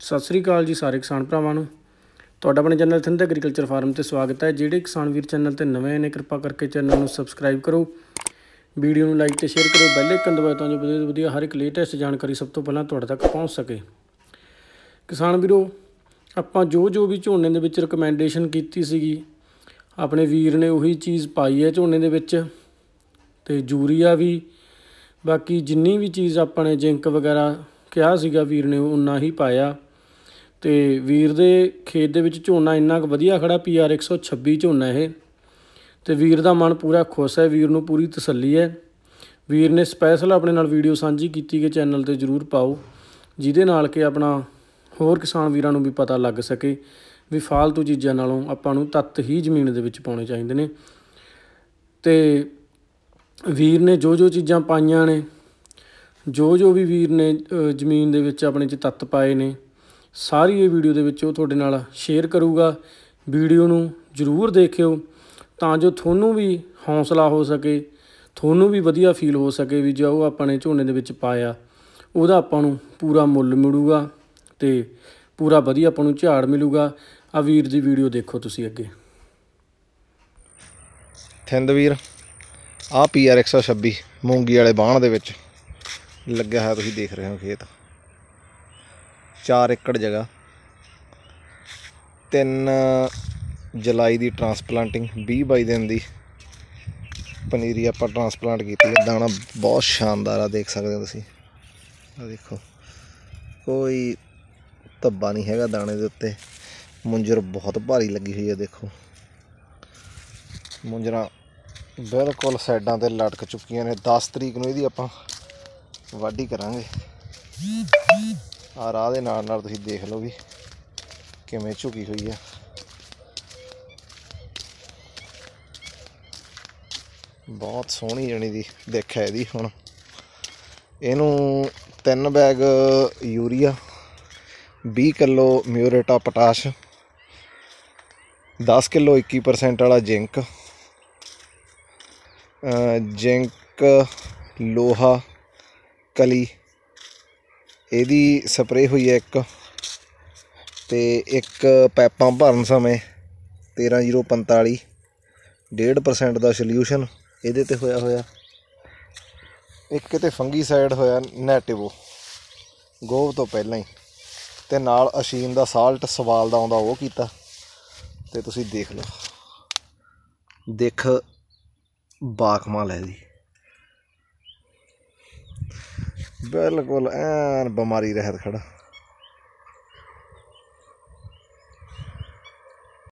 ਸਤਿ ਸ੍ਰੀ ਅਕਾਲ ਜੀ ਸਾਰੇ ਕਿਸਾਨ ਭਰਾਵਾਂ ਨੂੰ। ਤੁਹਾਡਾ ਆਪਣੇ ਚੈਨਲ ਥਿੰਦ ਐਗਰੀਕਲਚਰ ਫਾਰਮ ਤੇ ਸਵਾਗਤ ਹੈ। ਜਿਹੜੇ ਕਿਸਾਨ ਵੀਰ ਚੈਨਲ ਤੇ ਨਵੇਂ ਨੇ, ਕਿਰਪਾ ਕਰਕੇ ਚੈਨਲ ਨੂੰ ਸਬਸਕ੍ਰਾਈਬ ਕਰੋ। ਵੀਡੀਓ ਨੂੰ ਲਾਈਕ ਤੇ ਸ਼ੇਅਰ ਕਰੋ। ਬੈਲ ਆਈਕਨ ਦਬਾਓ ਤਾਂ ਜੋ ਵਧੀਆ ਤੋਂ ਵਧੀਆ ਹਰ ਇੱਕ ਲੇਟੈਸਟ ਜਾਣਕਾਰੀ ਸਭ ਤੋਂ ਪਹਿਲਾਂ ਤੁਹਾਡੇ ਤੱਕ ਪਹੁੰਚ ਸਕੇ। ਕਿਸਾਨ ਵੀਰੋ, ਆਪਾਂ ਜੋ ਜੋ ਵੀ ਝੋਨੇ ਦੇ ਵਿੱਚ ਰეკਮੈਂਡੇਸ਼ਨ ਕੀਤੀ ਸੀਗੀ, ਆਪਣੇ ਵੀਰ ਨੇ ਉਹੀ ਚੀਜ਼ ਪਾਈ ਹੈ ਝੋਨੇ ਦੇ ਵਿੱਚ। ਤੇ ਯੂਰੀਆ ਵੀ, ਬਾਕੀ ਜਿੰਨੀ ਵੀ ਚੀਜ਼ ਆਪਾਂ ਨੇ ਜਿੰਕ ਵਗੈਰਾ ਕਿਹਾ ਸੀਗਾ ਵੀਰ ਨੇ ਉਨਾ ਹੀ ਪਾਇਆ। ਤੇ ਵੀਰ ਦੇ ਖੇਤ ਦੇ ਵਿੱਚ ਝੋਨਾ ਇੰਨਾ ਕੁ ਵਧੀਆ ਖੜਾ ਪੀਆਰ 126 ਝੋਨਾ ਇਹ। ਤੇ ਵੀਰ ਦਾ ਮਨ ਪੂਰਾ ਖੁਸ਼ ਹੈ, ਵੀਰ ਨੂੰ ਪੂਰੀ ਤਸੱਲੀ ਹੈ। ਵੀਰ ਨੇ ਸਪੈਸ਼ਲ ਆਪਣੇ ਨਾਲ ਵੀਡੀਓ ਸਾਂਝੀ ਕੀਤੀ ਕਿ ਚੈਨਲ ਤੇ ਜਰੂਰ ਪਾਓ, ਜਿਹਦੇ ਨਾਲ ਕਿ ਆਪਣਾ ਹੋਰ ਕਿਸਾਨ ਵੀਰਾਂ ਨੂੰ ਵੀ ਪਤਾ ਲੱਗ ਸਕੇ ਵੀ ਫਾਲਤੂ ਚੀਜ਼ਾਂ ਨਾਲੋਂ ਆਪਾਂ ਨੂੰ ਤੱਤ ਹੀ ਜ਼ਮੀਨ ਦੇ ਵਿੱਚ ਪਾਉਣੇ ਚਾਹੀਦੇ ਨੇ। ਤੇ ਵੀਰ ਨੇ ਜੋ ਜੋ ਚੀਜ਼ਾਂ ਪਾਈਆਂ ਨੇ ਜੋ ਜੋ ਵੀ ਵੀਰ ਨੇ ਜ਼ਮੀਨ ਦੇ ਵਿੱਚ ਆਪਣੇ ਚ ਤੱਤ ਪਾਏ ਨੇ ਸਾਰੀ ਇਹ ਵੀਡੀਓ ਦੇ ਵਿੱਚ ਉਹ ਤੁਹਾਡੇ ਨਾਲ ਸ਼ੇਅਰ ਕਰੂਗਾ। ਵੀਡੀਓ ਨੂੰ ਜ਼ਰੂਰ ਦੇਖਿਓ ਤਾਂ ਜੋ ਤੁਹਾਨੂੰ ਵੀ ਹੌਸਲਾ ਹੋ ਸਕੇ, ਤੁਹਾਨੂੰ ਵੀ ਵਧੀਆ ਫੀਲ ਹੋ ਸਕੇ ਵੀ ਜੋ ਆਪਾਂ ਨੇ ਝੋਨੇ ਦੇ ਵਿੱਚ ਪਾਇਆ, ਉਹਦਾ ਆਪਾਂ ਨੂੰ ਪੂਰਾ ਮੁੱਲ ਮਿਲੂਗਾ ਤੇ ਪੂਰਾ ਵਧੀਆ ਆਪਾਂ ਨੂੰ ਝਾੜ ਮਿਲੂਗਾ। ਆ ਵੀਰ ਦੀ ਵੀਡੀਓ ਦੇਖੋ ਤੁਸੀਂ ਅੱਗੇ। ਥਿੰਦ ਵੀਰ ਆ ਪੀਆਰ 126 ਮੂੰਗੀ ਵਾਲੇ ਬਾਣ ਦੇ ਵਿੱਚ ਲੱਗਿਆ ਹੋਇਆ ਤੁਸੀਂ ਦੇਖ ਰਹੇ ਹੋ ਖੇਤ। 4 ਏਕੜ ਜਗ੍ਹਾ। 3 ਜੁਲਾਈ ਦੀ ਟਰਾਂਸਪਲਾਂਟਿੰਗ 20 22 ਦਿਨ ਦੀ ਪਨੀਰੀ ਆਪਾਂ ਟਰਾਂਸਪਲਾਂਟ ਕੀਤੀ ਹੈ। ਦਾਣਾ ਬਹੁਤ ਸ਼ਾਨਦਾਰ ਆ, ਦੇਖ ਸਕਦੇ ਹੋ ਤੁਸੀਂ। ਆ ਦੇਖੋ, ਕੋਈ ਧੱਬਾ ਨਹੀਂ ਹੈਗਾ ਦਾਣੇ ਦੇ ਉੱਤੇ। ਮੁੰਜਰ ਬਹੁਤ ਭਾਰੀ ਲੱਗੀ ਹੋਈ ਹੈ, ਦੇਖੋ। ਮੁੰਜਰਾਂ ਬਿਲਕੁਲ ਸਾਈਡਾਂ ਤੇ ਲਟਕ ਚੁੱਕੀਆਂ ਨੇ। 10 ਤਰੀਕ ਨੂੰ ਇਹਦੀ ਆਪਾਂ ਵਾਢੀ ਕਰਾਂਗੇ। ਆ ਰਾਹ ਦੇ ਨਾਲ ਨਾਲ ਤੁਸੀਂ ਦੇਖ ਲਓ ਵੀ ਕਿਵੇਂ ਝੁਕੀ ਹੋਈ ਆ। ਬਹੁਤ ਸੋਹਣੀ ਜਣੀ ਦੀ ਦੇਖਿਆ ਇਹਦੀ ਹੁਣ। ਇਹਨੂੰ ਤਿੰਨ bag urea 20 kilo ਮਿਊਰੇਟਾ potash 10 kilo 21% ਵਾਲਾ ਜ਼ਿੰਕ ਜ਼ਿੰਕ, ਲੋਹਾ, ਕਲੀ ਇਹਦੀ ਸਪਰੇਅ ਹੋਈ ਹੈ ਇੱਕ ਤੇ ਇੱਕ ਪੈਪਾਂ ਭਰਨ ਸਮੇਂ 13045 1.5% ਦਾ ਸੋਲਿਊਸ਼ਨ ਇਹਦੇ ਤੇ ਹੋਇਆ ਹੋਇਆ। ਇੱਕ ਤੇ ਫੰਗੀਸਾਈਡ ਹੋਇਆ ਨੈਟਿਵੋ, ਗੋਬ ਤੋਂ ਪਹਿਲਾਂ ਹੀ। ਤੇ ਨਾਲ ਅਸ਼ੀਨ ਦਾ ਸਾਲਟ ਸਵਾਲ ਦਾ ਆਉਂਦਾ, ਉਹ ਕੀਤਾ। ਤੇ ਤੁਸੀਂ ਦੇਖ ਲਓ। ਦੇਖ ਬਾਕਮਾਲ ਹੈ ਜੀ ਬਿਲਕੁਲ ਐਨ ਬਿਮਾਰੀ ਰਹਿਤ ਖੜਾ।